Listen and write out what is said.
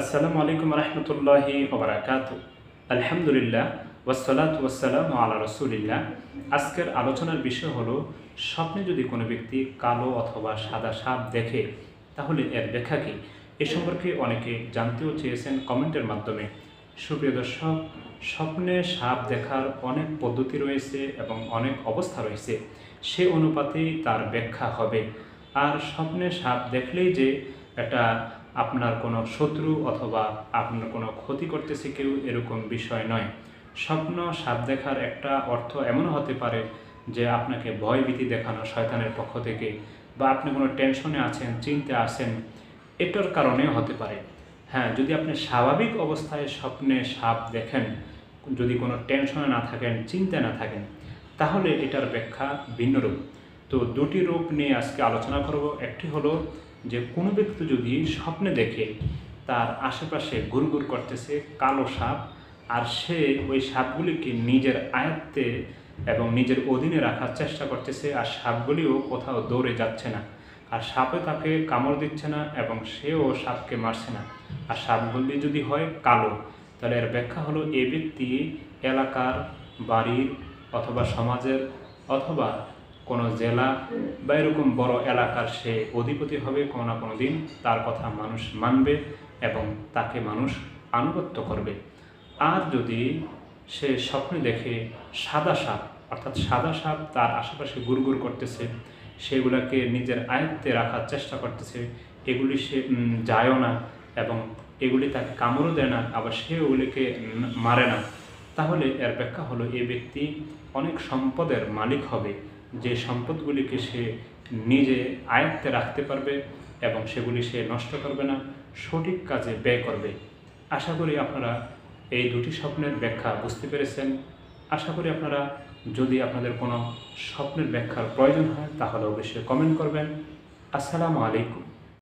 আসসালামু আলাইকুম রহমতুল্লাহি ওবরাকাত আলহামদুলিল্লাহ ওয়াসালাত ওয়াসালাম আলা রসুলিল্লাহ। আজকের আলোচনার বিষয় হলো, স্বপ্নে যদি কোনো ব্যক্তি কালো অথবা সাদা সাপ দেখে, তাহলে এর ব্যাখ্যা কী? এ সম্পর্কে অনেকে জানতেও চেয়েছেন কমেন্টের মাধ্যমে। সুপ্রিয় দর্শক, স্বপ্নে সাপ দেখার অনেক পদ্ধতি রয়েছে এবং অনেক অবস্থা রয়েছে। সে অনুপাতেই তার ব্যাখ্যা হবে। আর স্বপ্নে সাপ দেখলেই যে এটা আপনার কোনো শত্রু অথবা আপনার কোনো ক্ষতি করতেছে কেউ এরকম বিষয় নয়। স্বপ্ন, সাপ দেখার একটা অর্থ এমনও হতে পারে যে আপনাকে ভয়ভীতি দেখানো শয়তানের পক্ষ থেকে বা আপনি কোনো টেনশনে আছেন চিন্তা আছেন, এটার কারণেও হতে পারে। হ্যাঁ যদি আপনি স্বাভাবিক অবস্থায় স্বপ্নে সাপ দেখেন, যদি কোনো টেনশনে না থাকেন চিন্তা না থাকেন, তাহলে এটার ব্যাখ্যা ভিন্ন রূপ। তো দুটি রূপ নিয়ে আজকে আলোচনা করব। একটি হলো যে কোনো ব্যক্তি যদি স্বপ্নে দেখে তার আশেপাশে ঘুরঘুর করতেছে, কালো সাপ, আর সে ওই সাপগুলিকে নিজের আয়ত্তে এবং নিজের অধীনে রাখার চেষ্টা করতেছে, আর সাপগুলিও কোথাও দৌড়ে যাচ্ছে না, আর সাপে তাকে কামড় দিচ্ছে না এবং সেও সাপকে মারছে না। আর সাপগুলি যদি হয় কালো, তাহলে এর ব্যাখ্যা হলো এ ব্যক্তি এলাকার, বাড়ির, অথবা সমাজের, অথবা কোনো জেলা বা এরকম বড় এলাকার সে অধিপতি হবে কোনো না কোনো দিন, তার কথা মানুষ মানবে এবং তাকে মানুষ আনুগত্য করবে। আর যদি সে স্বপ্নে দেখে সাদা সাপ, অর্থাৎ সাদা সাপ তার আশেপাশে গুড়গুড় করতেছে, সেগুলোকে নিজের আয়ত্তে রাখার চেষ্টা করতেছে, এগুলি সে যায়ও না এবং এগুলি তাকে কামড়ও দেয় না, আবার সে ওগুলিকে মারে না, তাহলে এর ব্যাখ্যা হলো এই ব্যক্তি অনেক সম্পদের মালিক হবে। যে সম্পদগুলিকে সে নিজে আয়ত্তে রাখতে পারবে এবং সেগুলি সে নষ্ট করবে না, সঠিক কাজে ব্যয় করবে। আশা করি আপনারা এই দুটি স্বপ্নের ব্যাখ্যা বুঝতে পেরেছেন। আশা করি আপনারা যদি আপনাদের কোনো স্বপ্নের ব্যাখ্যার প্রয়োজন হয়, তাহলে অবশ্যই কমেন্ট করবেন। আসসালামু আলাইকুম।